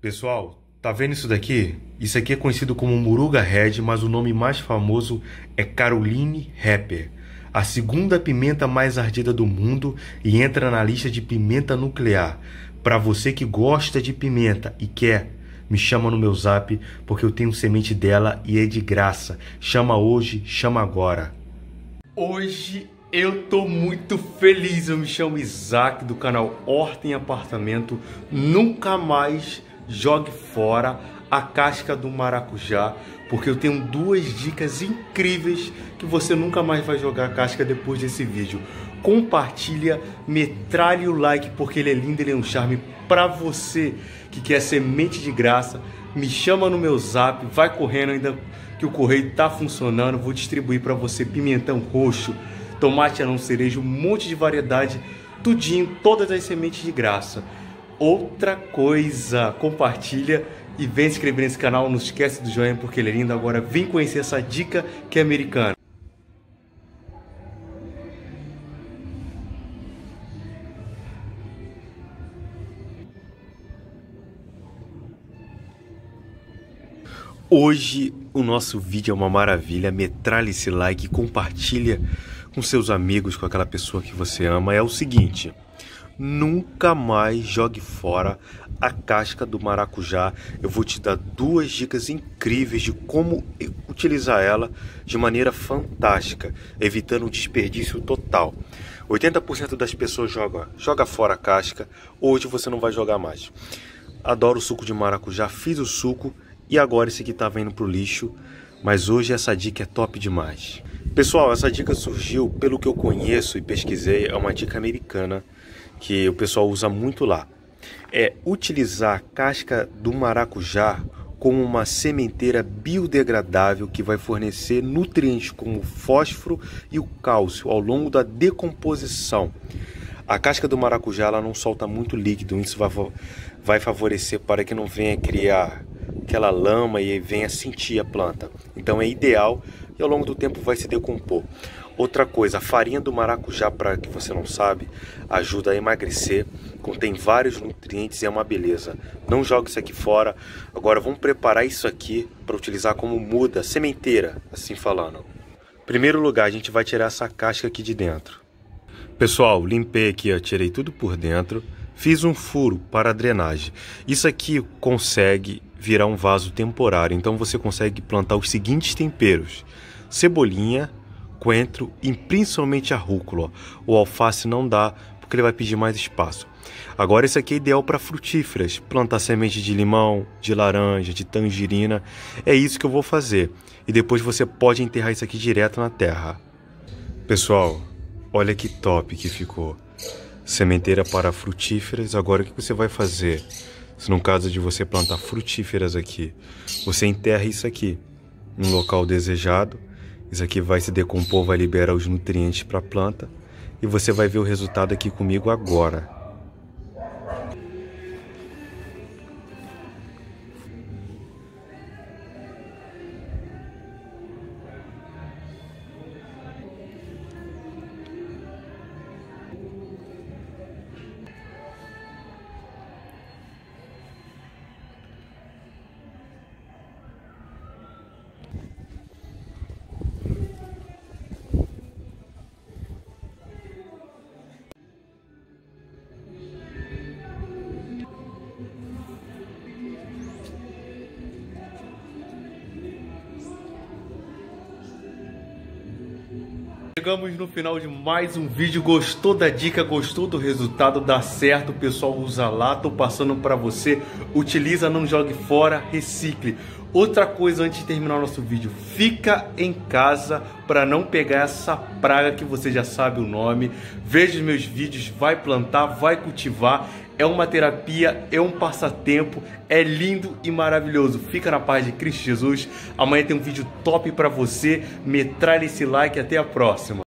Pessoal, tá vendo isso daqui? Isso aqui é conhecido como Muruga Red, mas o nome mais famoso é Caroline Rapper, a segunda pimenta mais ardida do mundo e entra na lista de pimenta nuclear. Para você que gosta de pimenta e quer, me chama no meu zap porque eu tenho semente dela e é de graça. Chama hoje, chama agora. Hoje eu tô muito feliz. Eu me chamo Isaac do canal Horta em Apartamento. Nunca mais jogue fora a casca do maracujá, porque eu tenho duas dicas incríveis que você nunca mais vai jogar a casca depois desse vídeo. Compartilha, metralhe o like porque ele é lindo, ele é um charme para você que quer semente de graça. Me chama no meu zap, vai correndo ainda que o correio tá funcionando, vou distribuir para você pimentão roxo, tomate anão cereja, um monte de variedade, tudinho, todas as sementes de graça outra coisa. Compartilha e vem se inscrever nesse canal. Não esquece do joinha porque ele é lindo. Agora vem conhecer essa dica que é americana. Hoje o nosso vídeo é uma maravilha. Metralhe esse like, compartilha com seus amigos, com aquela pessoa que você ama. É o seguinte, nunca mais jogue fora a casca do maracujá. Eu vou te dar duas dicas incríveis de como utilizar ela de maneira fantástica, evitando o desperdício total. 80% das pessoas jogam, joga fora a casca, hoje você não vai jogar mais. Adoro o suco de maracujá, fiz o suco e agora esse aqui estava indo pro lixo, mas hoje essa dica é top demais. Pessoal, essa dica surgiu pelo que eu conheço e pesquisei, é uma dica americana que o pessoal usa muito lá, é utilizar a casca do maracujá como uma sementeira biodegradável que vai fornecer nutrientes como o fósforo e o cálcio ao longo da decomposição. A casca do maracujá ela não solta muito líquido, isso vai, vai favorecer para que não venha criar aquela lama e venha sentir a planta. Então é ideal e ao longo do tempo vai se decompor. Outra coisa, a farinha do maracujá, para que você não sabe, ajuda a emagrecer, contém vários nutrientes e é uma beleza. Não jogue isso aqui fora. Agora vamos preparar isso aqui para utilizar como muda, sementeira, assim falando. Primeiro lugar, a gente vai tirar essa casca aqui de dentro. Pessoal, limpei aqui, ó, tirei tudo por dentro. Fiz um furo para a drenagem. Isso aqui consegue virar um vaso temporário, então você consegue plantar os seguintes temperos: cebolinha, coentro e principalmente a rúcula. O alface não dá porque ele vai pedir mais espaço. Agora esse aqui é ideal para frutíferas, plantar semente de limão, de laranja, de tangerina. É isso que eu vou fazer. E depois você pode enterrar isso aqui direto na terra. Pessoal, olha que top que ficou. Sementeira para frutíferas. Agora o que você vai fazer? Se no caso de você plantar frutíferas aqui, você enterra isso aqui um local desejado isso aqui vai se decompor, vai liberar os nutrientes para a planta e você vai ver o resultado aqui comigo agora. Chegamos no final de mais um vídeo. Gostou da dica? Gostou do resultado? Dá certo, pessoal usa lá. Tô passando para você. Utiliza, não jogue fora, recicle. Outra coisa antes de terminar o nosso vídeo, fica em casa para não pegar essa praga que você já sabe o nome. Veja os meus vídeos, vai plantar, vai cultivar. É uma terapia, é um passatempo, é lindo e maravilhoso. Fica na paz de Cristo Jesus. Amanhã tem um vídeo top para você. Metralha esse like, até a próxima.